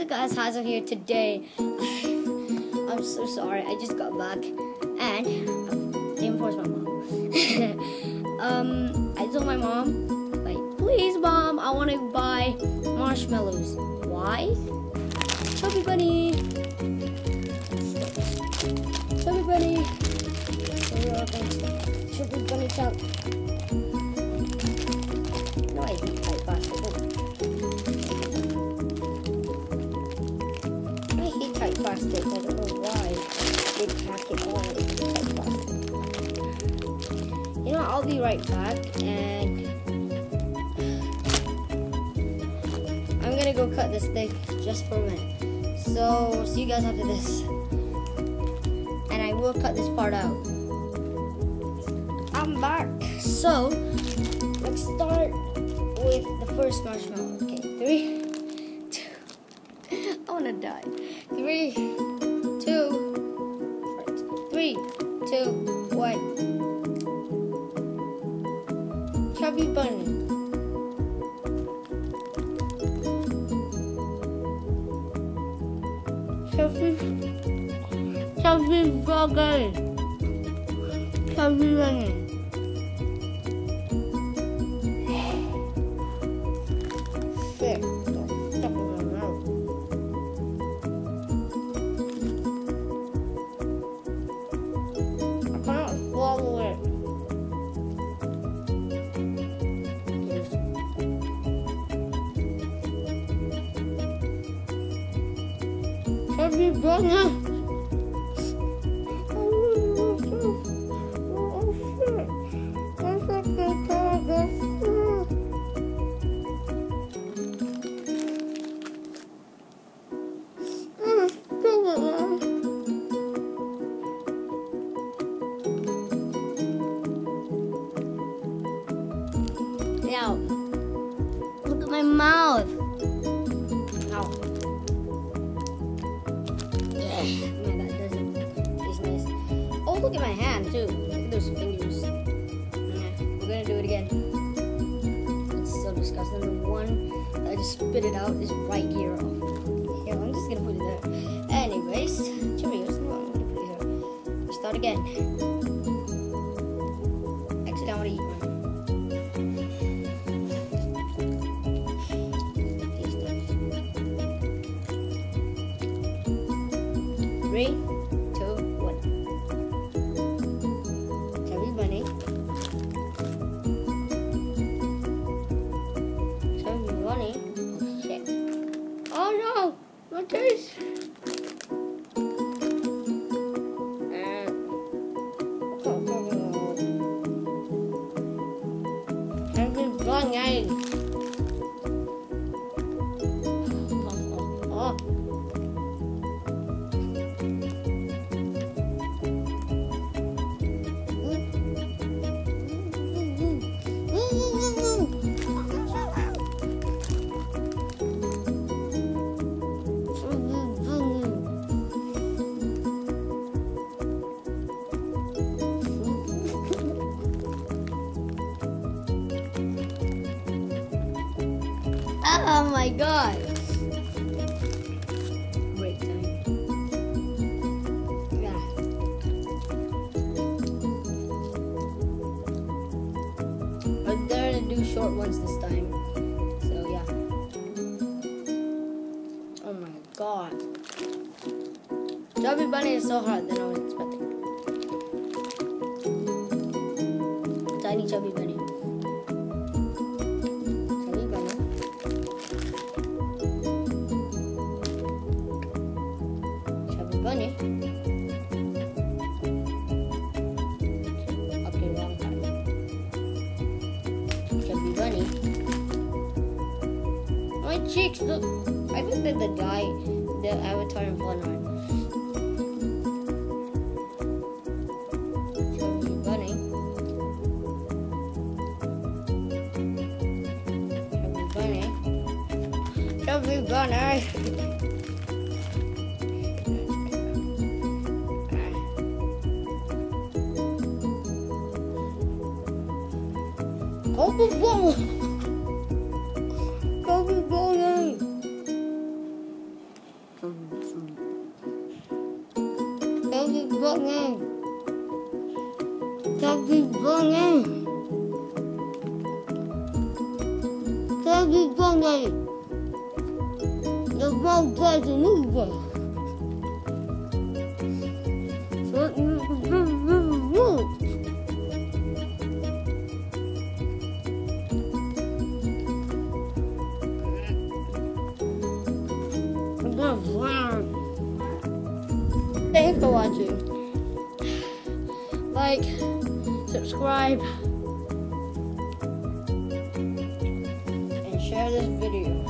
it guys Hazel here today I'm so sorry I just got back and my mom um I told my mom like please mom I want to buy marshmallows why chubby bunny chubby bunny chubby bunny chub no you know I'll be right back and I'm gonna go cut this thing just for a minute. So, see you guys after this. And I will cut this part out. I'm back. So, let's start with the first marshmallow. Okay, three, wanna die. Three, two, three, two, one. Chubby bunny. Chubby, chubby burger. Chubby bunny. It, Mom. Now, look at my mouth. Look at my hand too. Look at those fingers. Yeah, we're gonna do it again. It's so disgusting. The one I just spit it out is right here. Here, I'm just gonna put it there. Anyways, Cheerios. No, I'm gonna put it here. Start again. Actually, I wanna eat one. Three, Oh my god. Break time. Yeah. To do short ones this time. So yeah. Oh my god. Chubby Bunny is so hard than I was expecting. Tiny Chubby Bunny. Cheeks look. I think that the guy, the avatar in. Chubby Bunny. Bunny. Chubby Bunny. Chubby Bunny. Happy birthday. Happy birthday. Happy birthday. The birthday to me. For watching. Like, subscribe, and share this video.